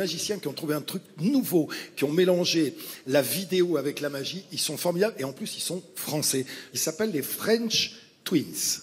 magiciens qui ont trouvé un truc nouveau, qui ont mélangé la vidéo avec la magie. Ils sont formidables et en plus ils sont français. Ils s'appellent les French Twins.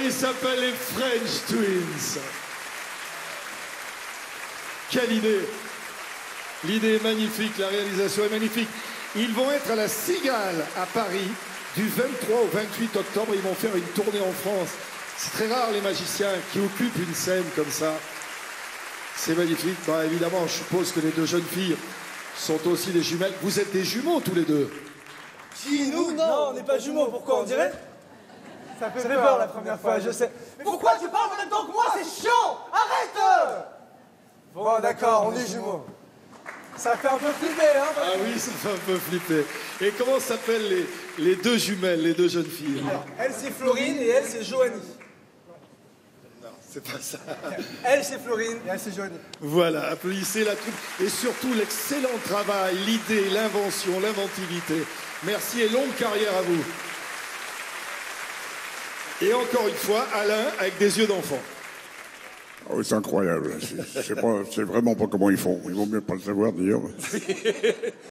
voilà, ils s'appellent les French Twins. Quelle idée L'idée est magnifique, la réalisation est magnifique. Ils vont être à la Cigale à Paris du 23 au 28 octobre. Ils vont faire une tournée en France. C'est très rare les magiciens qui occupent une scène comme ça. C'est magnifique. Bah, évidemment, je suppose que les deux jeunes filles sont aussi des jumelles. Vous êtes des jumeaux tous les deux. Qui nous Non, on n'est pas jumeaux, pourquoi on dirait? Ça fait peur la première fois, je sais. Mais pourquoi tu parles en même temps que moi C'est chiant Arrête Bon, d'accord, on est jumeaux. Ça fait un peu flipper, hein Ah oui, ça fait un peu flipper. Et comment s'appellent les, les deux jumelles, les deux jeunes filles? Alors, elle c'est Florine et elle c'est Joanie. Non, c'est pas ça. Elle c'est Florine et elle c'est Joanie. Voilà, applaudissez la troupe et surtout l'excellent travail, l'idée, l'invention, l'inventivité. Merci et longue carrière à vous. Et encore une fois, Alain avec des yeux d'enfant. Ah c'est incroyable. Sais vraiment pas comment ils font. Ils vont mieux pas le savoir d'ailleurs.